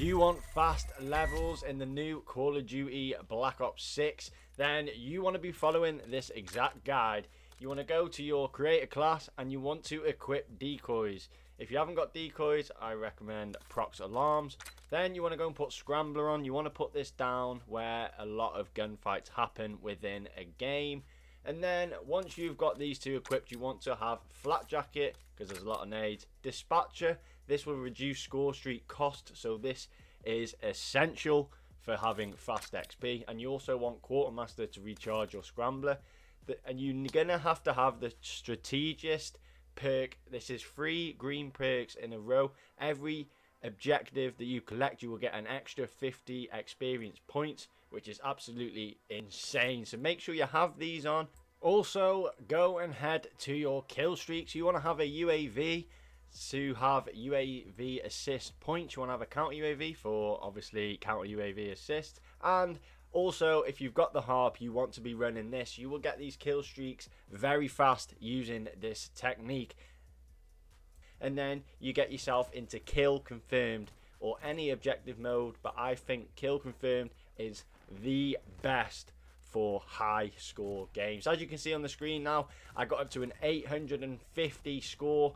you want fast levels in the new Call of Duty Black Ops 6, then you want to be following this exact guide. You want to go to your creator class and you want to equip decoys. If you haven't got decoys, I recommend prox alarms. Then you want to go and put scrambler on. You want to put this down where a lot of gunfights happen within a game. And then once you've got these two equipped, you want to have flat jacket because there's a lot of nades. Dispatcher, this will reduce score streak cost, so this is essential for having fast XP. And you also want quartermaster to recharge your scrambler. And you're gonna have to have the strategist perk. This is three green perks in a row. Every objective that you collect, you will get an extra 50 experience points, which is absolutely insane. So make sure you have these on. Also, go and head to your kill streaks. You want to have a UAV to have UAV assist points. You want to have a counter UAV for obviously counter UAV assist. And also, if you've got the HARP, you want to be running this, you will get these kill streaks very fast using this technique. And then you get yourself into kill confirmed or any objective mode. But I think kill confirmed is the best for high score games. As you can see on the screen now, I got up to an 850 score.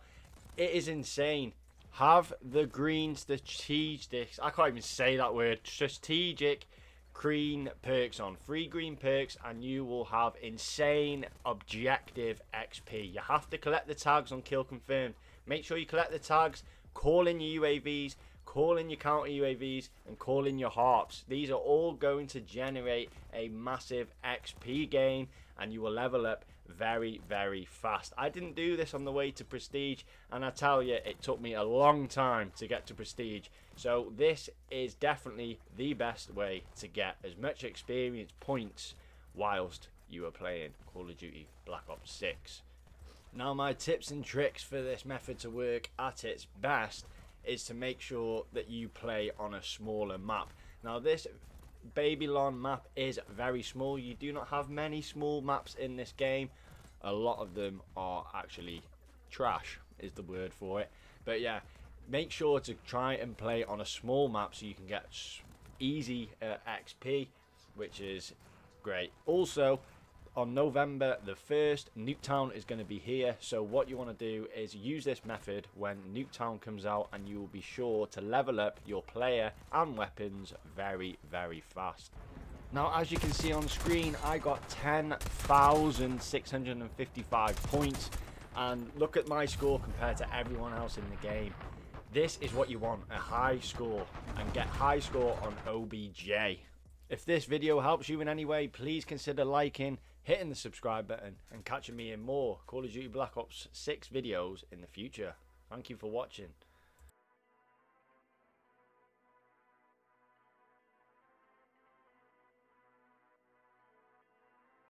It is insane. Have the green strategic, I can't even say that word, strategic green perks on. Free green perks and you will have insane objective XP. You have to collect the tags on kill confirmed. Make sure you collect the tags, call in your UAVs, call in your counter UAVs and call in your HARPs. These are all going to generate a massive XP gain and you will level up very very fast. I didn't do this on the way to prestige and i tell you it took me a long time to get to prestige. So this is definitely the best way to get as much experience points whilst you are playing call of duty black ops 6 now my tips and tricks for this method to work at its best is to make sure that you play on a smaller map now this Babylon map is very small. You do not have many small maps in this game. A lot of them are actually trash is the word for it. But yeah, make sure to try and play on a small map so you can get easy uh, XP, which is great. Also, on November the 1st, Nuketown is going to be here. So what you want to do is use this method when Nuketown comes out and you will be sure to level up your player and weapons very, very fast. Now, as you can see on screen, I got 10,655 points. And look at my score compared to everyone else in the game. This is what you want, a high score. And get high score on OBJ. If this video helps you in any way, please consider liking, hitting the subscribe button and catching me in more Call of Duty Black Ops 6 videos in the future. Thank you for watching.